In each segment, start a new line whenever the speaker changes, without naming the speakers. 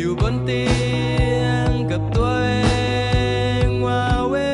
dù con tim gặp tôi ngoài quê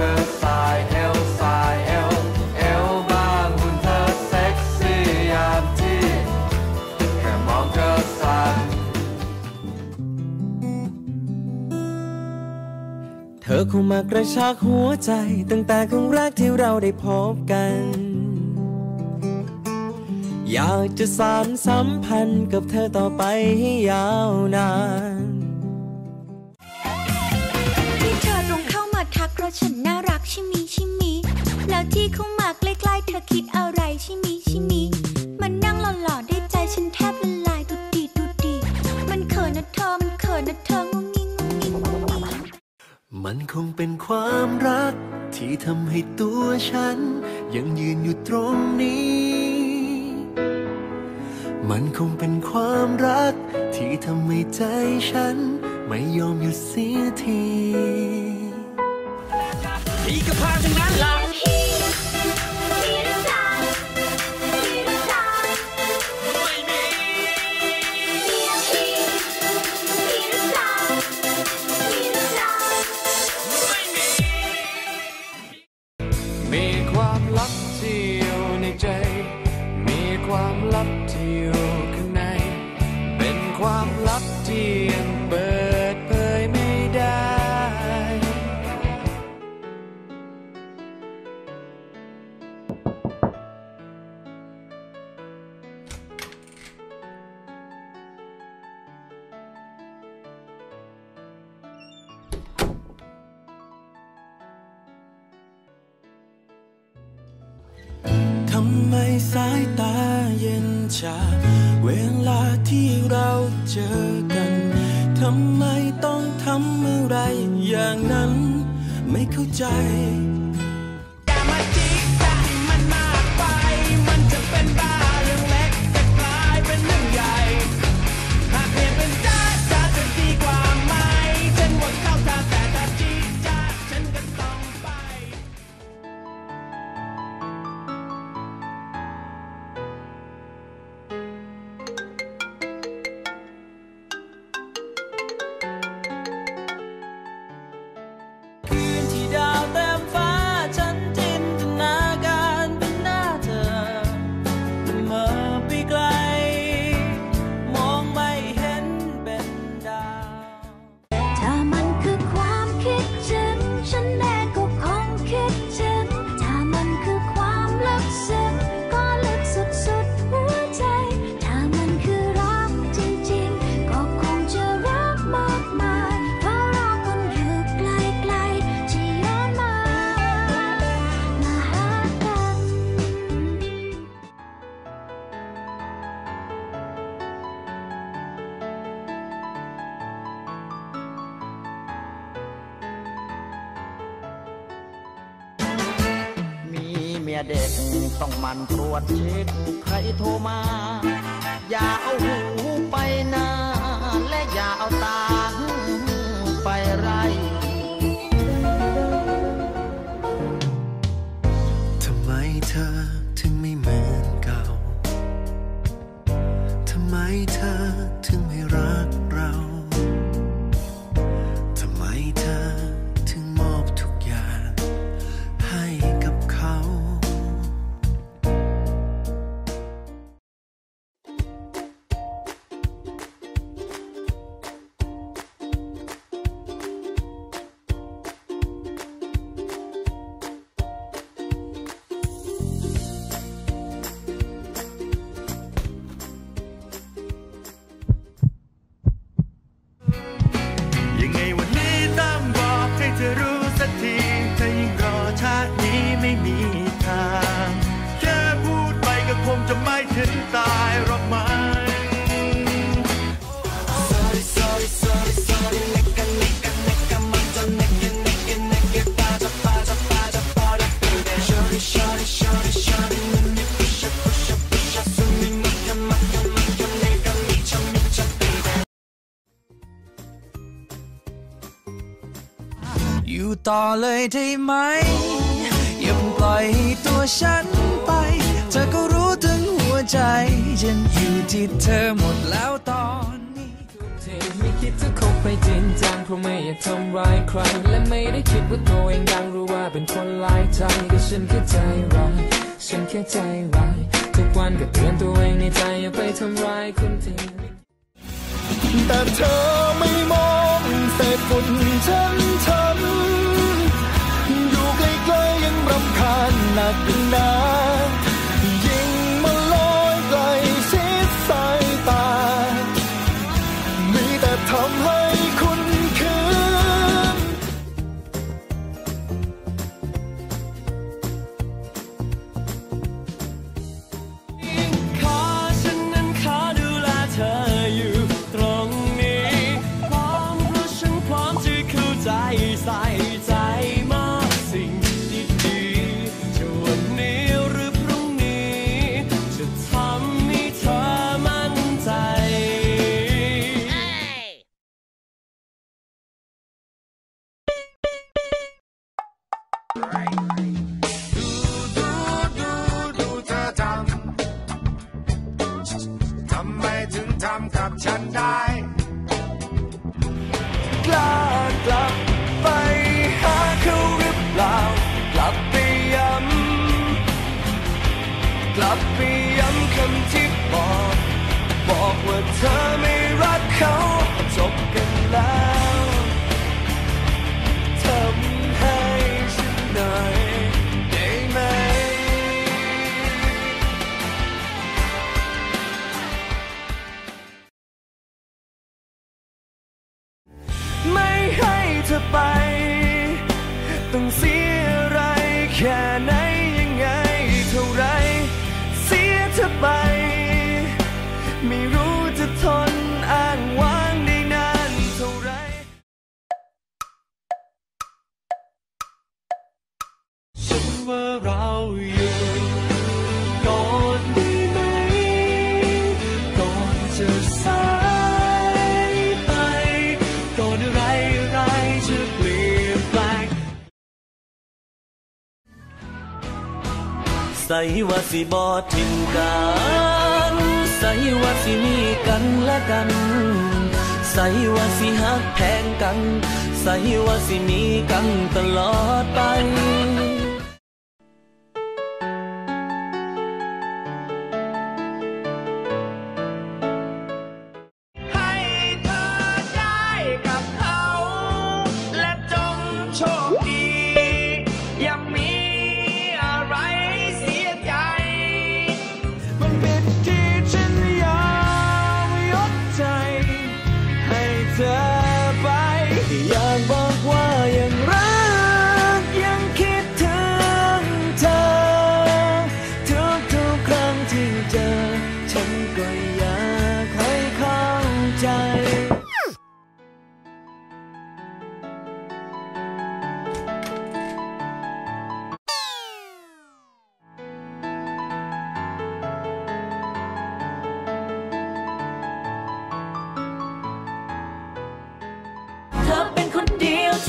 Cause อคงมากระชากหัวใจตั้งแต่ครั้งแรกที่เราได้พบกัน อยากจะสานสัมพันธ์กับเธอต่อไปให้ยาวนาน
ที่เธอตรงเข้ามาทักเพราะฉันน่ารักใช่มีใช่มี แล้วที่เข้ามาใกล้ๆเธอคิดอะไรใช่มีใช่มีมันนั่งหล่อๆได้ใจฉันแทบละ มัน
คงเป็นความรัก ที่ทำให้ตัวฉัน ยังยืนอยู่ตรงนี้ มันคงเป็นความรัก ที่ทำให้ใจฉัน ไม่ยอมหยุดเสียที
อีกกระพาทั้งนั้นล่ะำ
ไมสายตาเย็นชา เวลาที่เราเจอกัน ทำไมต้องทำอะไรอย่างนั้น ไม่เข้าใจ
เด็กต้อง
มันตรว
จเช็
คใครโทรมา อย่าเอาหูไปนาและอย่าเอาตาไปไร
ทำไมเธอถึงไม่เหมือนเก่า ทำไมเธอถึงไม่รัก ต่อเลยได้ไหม อย่าปล่อยให้ตัวฉันไป เธอก็รู้ถึงหัวใจ ฉันอยู่ที่เธอหมดแล้วตอนนี้
เธอไม่คิดจะคบไปจริงจังเพราะไม่อยากทำร้ายใคร และไม่ได้คิดว่าตัวเองดังรู้ว่าเป็นคนหลายใจก็ฉันแค่ใจร้ายฉันแค่ใจร้ายทุกวันก็เตือนตัวเองในใจอย่าไปทำร้ายคนที่
แต่เธอไม่มองเศษฝุ่นฉันทำ
ไม่
รู้จะทน
อ้า
งว้างได้นานเท่าไร ฉันว่าเราอยู่ก่อนดีไหม ก่อนจะสายไป ก่อนอะไรอะไรจะเปลี่ยนแปลงใส่ว่าสิบอทิมกั ใสว่าสิมีกันและกัน ใสว่าสิหักแพงกัน ใสว่าสิมีกันตลอดไป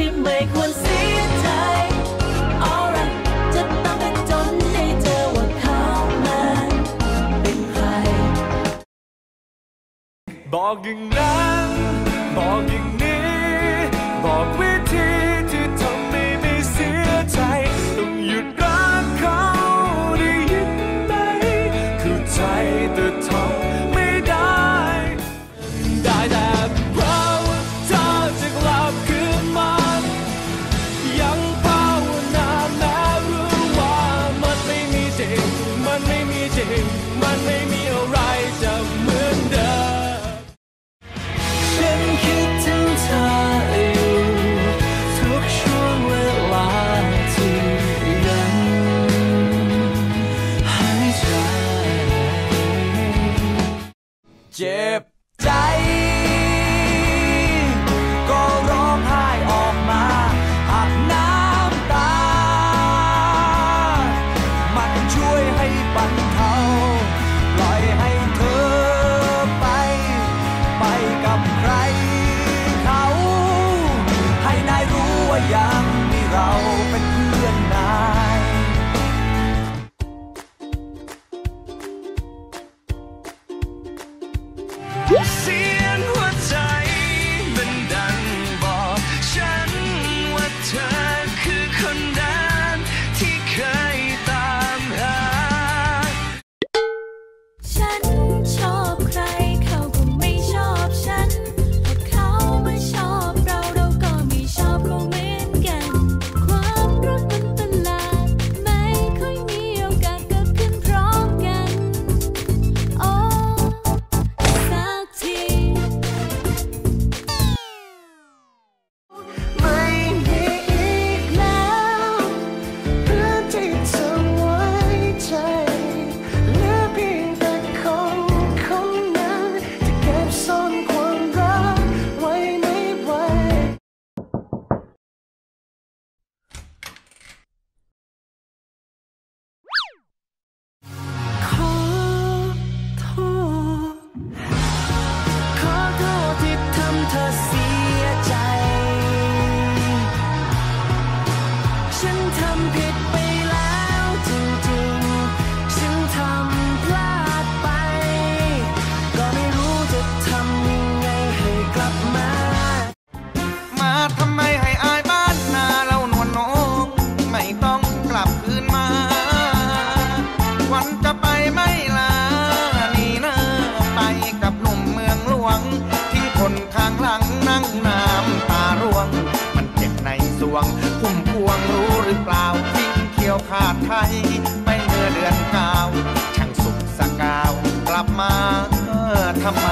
ที่ไม่
ควรเสียใจ alright จะต้องไปจนได้เจอว่าเขานั้นเป็นใคร
บอกอย่างนั้นบอกอย่างนี้ บอกวิธีที่ทำให้ไม่เสียใจ ต้องหยุดรักเขาได้ยินไหมคือใจแต่ทำ กับใครเขา ให้นายรู้ว่ายังมีเราเป็นา
ดไทย ไปเมื่อเดือนเก้าช่างสุขสกาว กลับมาเออทำไม